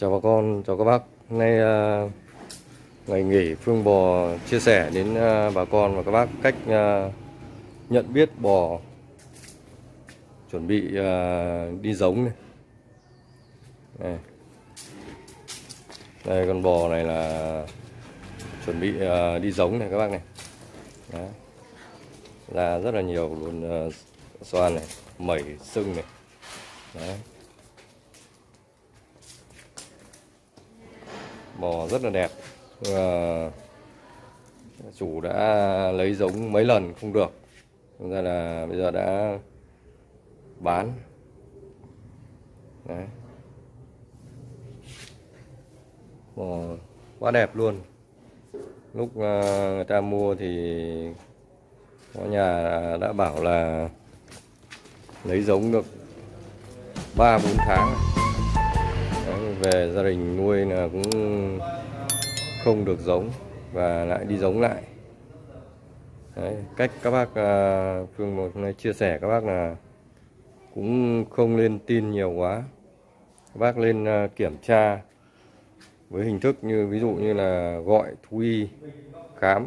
Chào bà con, chào các bác. Hôm nay à, ngày nghỉ Phương Bò chia sẻ đến à, bà con và các bác cách à, nhận biết bò chuẩn bị à, đi giống này. này Đây con bò này là chuẩn bị à, đi giống này các bác này. Đó. Là rất là nhiều luôn à, xoan này, mẩy sưng này. Đấy. Bò rất là đẹp. À, chủ đã lấy giống mấy lần không được. Nên ra là bây giờ đã bán. Đấy. bò quá đẹp luôn. Lúc à, người ta mua thì có nhà đã bảo là lấy giống được ba bốn tháng về gia đình nuôi là cũng không được giống và lại đi giống lại. Đấy, cách các bác uh, Phương một nay chia sẻ các bác là cũng không nên tin nhiều quá. Các bác lên uh, kiểm tra với hình thức như ví dụ như là gọi thú y khám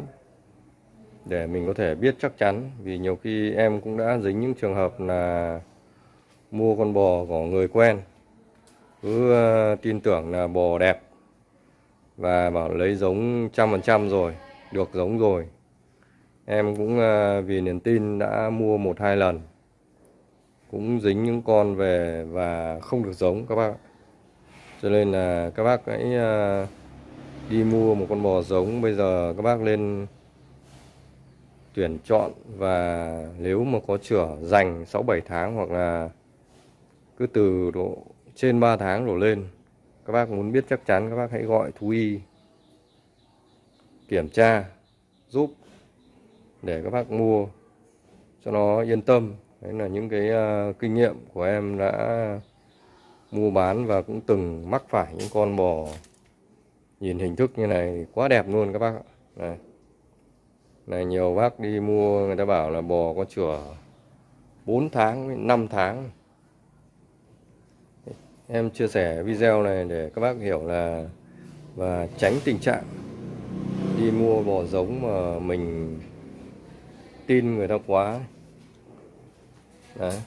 để mình có thể biết chắc chắn. Vì nhiều khi em cũng đã dính những trường hợp là mua con bò của người quen cứ ờ, tin tưởng là bò đẹp và bảo lấy giống trăm phần trăm rồi, được giống rồi. Em cũng ờ, vì niềm tin đã mua một hai lần, cũng dính những con về và không được giống các bác cho nên là các bác hãy ờ, đi mua một con bò giống bây giờ các bác lên tuyển chọn và nếu mà có chửa dành 6 7 tháng hoặc là cứ từ độ trên 3 tháng đổ lên các bác muốn biết chắc chắn các bác hãy gọi thú y kiểm tra giúp để các bác mua cho nó yên tâm. Đấy là những cái uh, kinh nghiệm của em đã mua bán và cũng từng mắc phải những con bò. Nhìn hình thức như này quá đẹp luôn các bác ạ. Này này nhiều bác đi mua người ta bảo là bò có chửa 4 tháng 5 tháng em chia sẻ video này để các bác hiểu là và tránh tình trạng đi mua bò giống mà mình tin người ta quá. Đấy.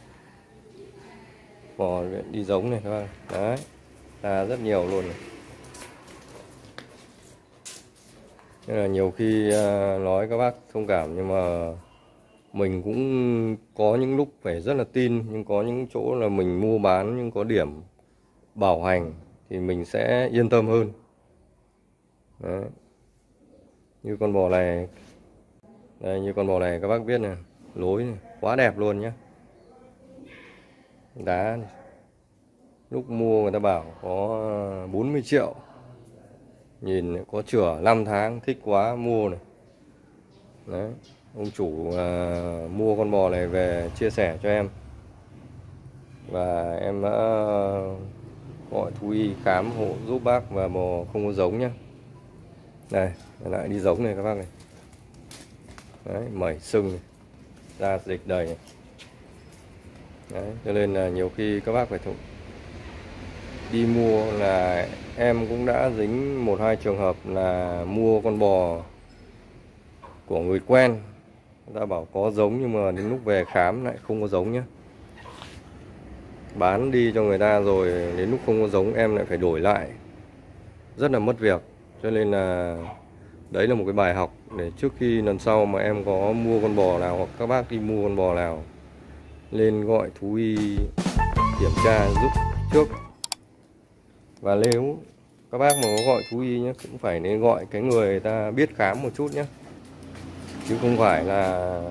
Bò đi giống này các bác. Đấy. Là rất nhiều luôn này. Nên là nhiều khi à, nói các bác thông cảm nhưng mà mình cũng có những lúc phải rất là tin, nhưng có những chỗ là mình mua bán nhưng có điểm bảo hành thì mình sẽ yên tâm hơn. Đấy. như con bò này. Đây như con bò này các bác biết này lối này, quá đẹp luôn nhé đá này. lúc mua người ta bảo có 40 triệu. Nhìn có chửa 5 tháng thích quá mua này. Đấy ông chủ à, mua con bò này về chia sẻ cho em. Và em đã gọi thú y khám hộ giúp bác và bò không có giống nhá đây lại đi giống này các bác này đấy, mẩy sưng này. da dịch đầy này. đấy, cho nên là nhiều khi các bác phải thủ đi mua là em cũng đã dính một hai trường hợp là mua con bò của người quen người ta bảo có giống nhưng mà đến lúc về khám lại không có giống nhé bán đi cho người ta rồi đến lúc không có giống, em lại phải đổi lại. Rất là mất việc, cho nên là đấy là một cái bài học để trước khi lần sau mà em có mua con bò nào hoặc các bác đi mua con bò nào, lên gọi thú y kiểm tra giúp trước. Và nếu các bác mà có gọi thú y nhé cũng phải nên gọi cái người ta biết khám một chút nhé chứ không phải là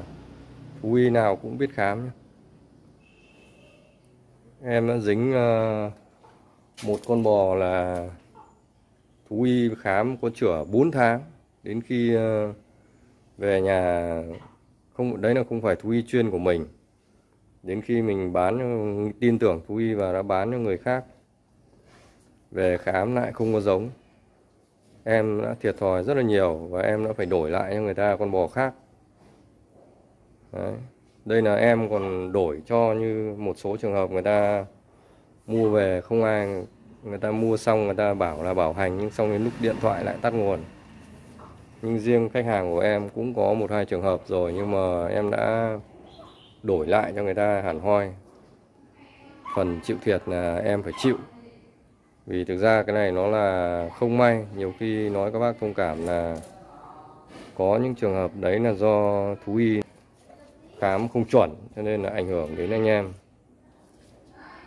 thú y nào cũng biết khám nhé em đã dính ờ, một con bò là thú y khám có chữa 4 tháng. Đến khi ờ, về nhà, không, đấy là không phải thú y chuyên của mình. Đến khi mình bán, tin tưởng thú y và đã bán cho người khác. Về khám lại không có giống. Em đã thiệt thòi rất là nhiều và em đã phải đổi lại cho người ta con bò khác. Đấy đây là em còn đổi cho như một số trường hợp người ta mua về không ai, người ta mua xong người ta bảo là bảo hành, nhưng xong đến lúc điện thoại lại tắt nguồn. Nhưng riêng khách hàng của em cũng có một hai trường hợp rồi, nhưng mà em đã đổi lại cho người ta hẳn hoi. Phần chịu thiệt là em phải chịu. Vì thực ra cái này nó là không may, nhiều khi nói các bác thông cảm là có những trường hợp đấy là do thú y khám không chuẩn, cho nên là ảnh hưởng đến anh em.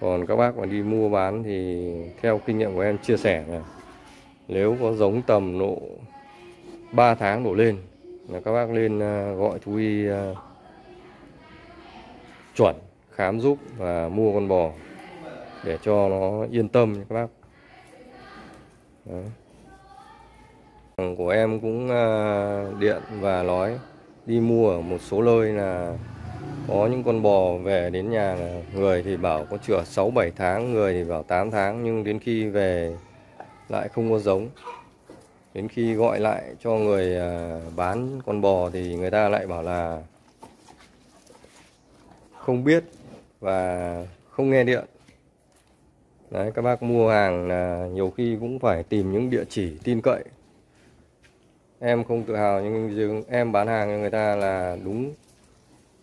Còn các bác mà đi mua bán thì theo kinh nghiệm của em chia sẻ là nếu có giống tầm độ 3 tháng đổ lên là các bác lên à, gọi thú y à, chuẩn, khám giúp và mua con bò để cho nó yên tâm các bác. Đấy. của em cũng à, điện và nói đi mua ở một số nơi là có những con bò về đến nhà là người thì bảo có chữa 6 7 tháng, người thì bảo 8 tháng nhưng đến khi về lại không có giống. Đến khi gọi lại cho người à, bán con bò thì người ta lại bảo là không biết và không nghe điện. Đấy, các bác mua hàng là nhiều khi cũng phải tìm những địa chỉ tin cậy. Em không tự hào, nhưng em bán hàng cho người ta là đúng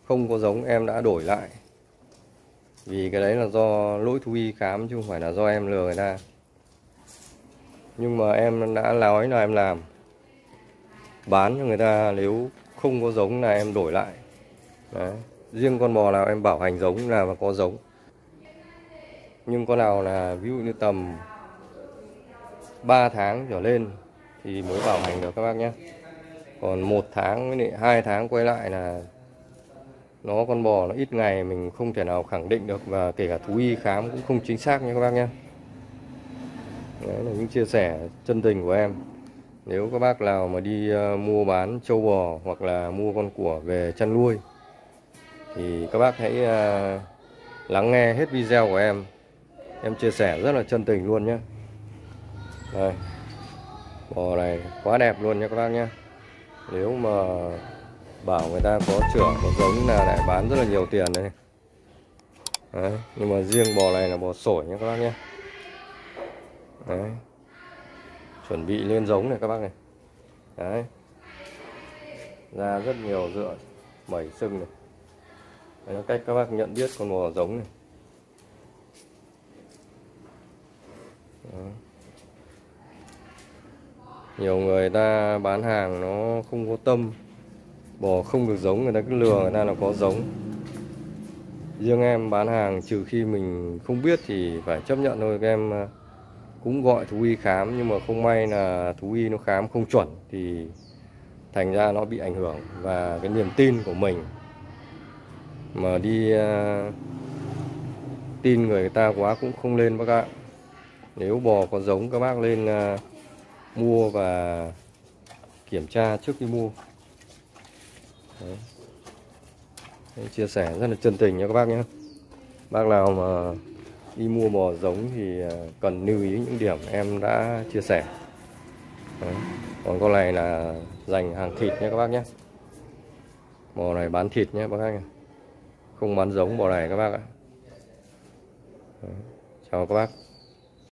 không có giống, em đã đổi lại. Vì cái đấy là do lỗi thú y khám chứ không phải là do em lừa người ta. Nhưng mà em đã nói là em làm. Bán cho người ta nếu không có giống là em đổi lại. Đấy. riêng con bò nào em bảo hành giống là mà có giống. Nhưng con nào là ví dụ như tầm 3 tháng trở lên thì mới bảo hành được các bác nhé. Còn một tháng với hai tháng quay lại là nó con bò nó ít ngày, mình không thể nào khẳng định được và kể cả thú y khám cũng không chính xác nha các bác nhé. Đấy là những chia sẻ chân tình của em. Nếu các bác nào mà đi ờ, mua bán châu bò hoặc là mua con của về chăn nuôi, thì các bác hãy ờ, lắng nghe hết video của em. Em chia sẻ rất là chân tình luôn nhé. Đây bò này quá đẹp luôn nha các bác nhé nếu mà bảo người ta có chữa có giống là lại bán rất là nhiều tiền đấy, đấy nhưng mà riêng bò này là bò sổi nha các bác nhé đấy. Chuẩn bị lên giống này các bác này. Đấy. Ra rất nhiều dựa mẩy sưng này. Đấy là cách các bác nhận biết con bò giống này. Đấy nhiều người ta bán hàng nó không có tâm bò không được giống người ta cứ lừa người ta là có giống. Riêng em bán hàng trừ khi mình không biết thì phải chấp nhận thôi. Các em ờ, cũng gọi thú y khám nhưng mà không may là thú y nó khám không chuẩn thì thành ra nó bị ảnh hưởng và cái niềm tin của mình mà đi uh, tin người ta quá cũng không lên bác ạ. Nếu bò có giống các bác lên uh, mua và kiểm tra trước khi mua. Đấy. Đấy, chia sẻ rất là chân tình nha các bác nhé. Bác nào mà đi mua bò giống thì à, cần lưu ý những điểm em đã chia sẻ. Đấy. còn con này là dành hàng thịt nhé các bác nhé. Bò này bán thịt nhé bác anh không bán giống bò này các bác ạ. Đấy. chào các bác.